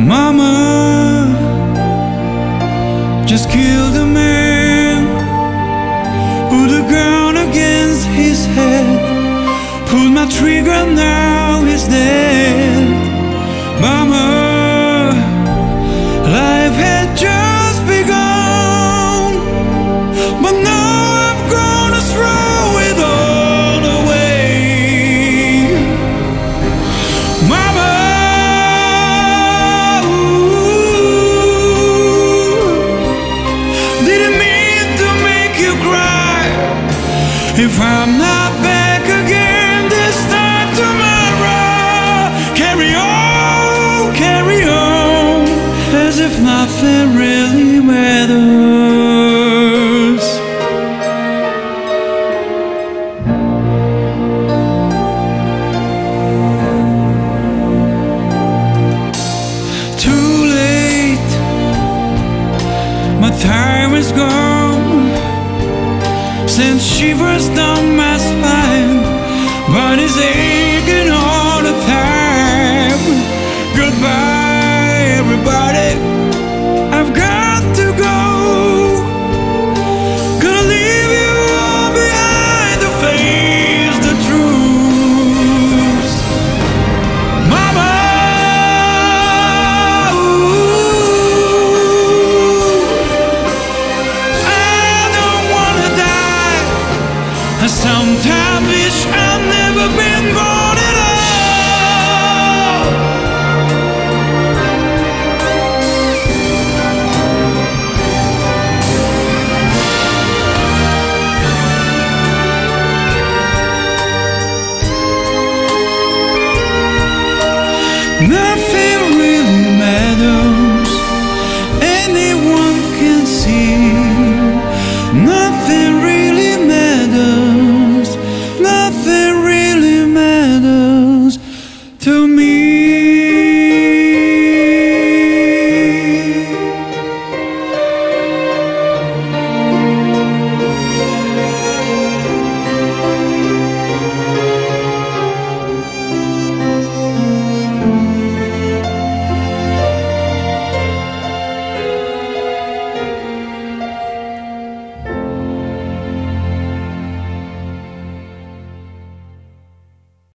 Mama just killed a man. Put the gun against his head. Pull my trigger, now he's dead. If I'm not back again this time tomorrow, carry on, carry on, as if nothing really matters. Too late, my time is gone. Sends shivers down my spine, body's aching sometimes wish I'd never been born.